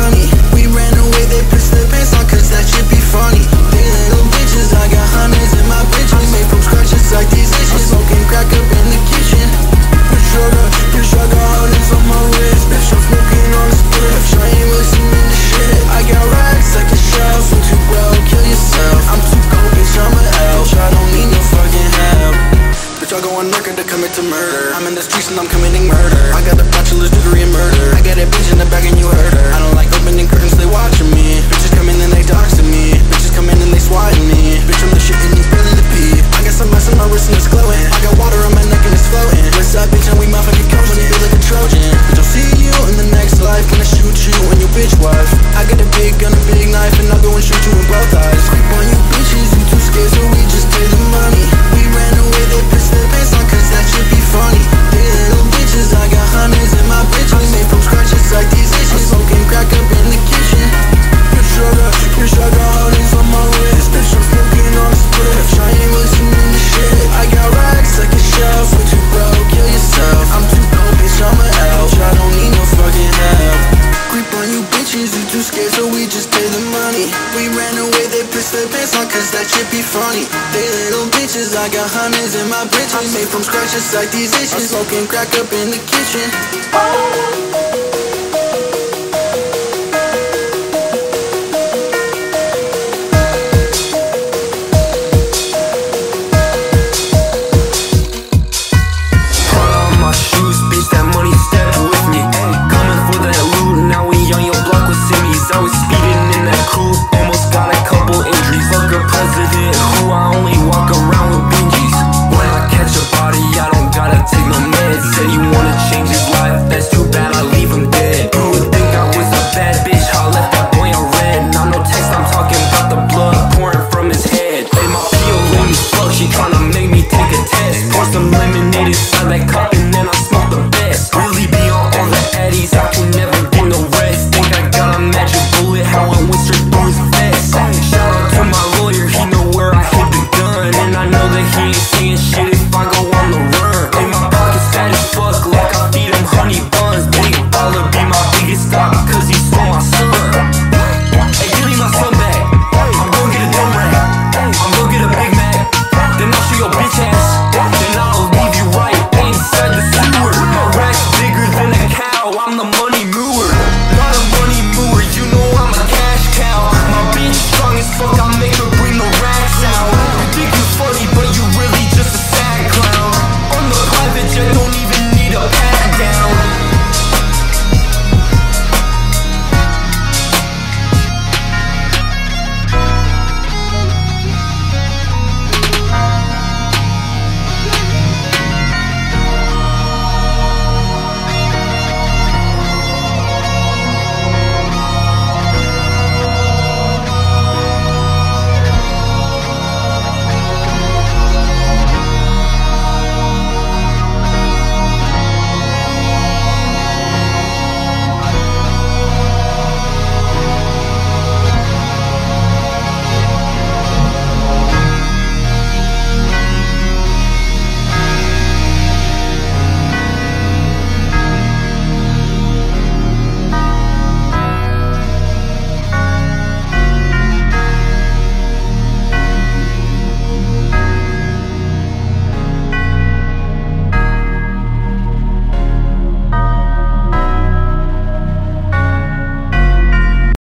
money. murder. I'm in the streets and I'm committing murder. I got a bachelor's degree in murder. I got a bitch in the back and you heard her. I don't like opening curtains, they watching me. Bitches coming and they talk. bitches, that shit be funny. They little bitches, I got hundreds in my britches. Made from scratch just like these dishes smoking crack up in the kitchen. oh. ladies, I like cocking and I'm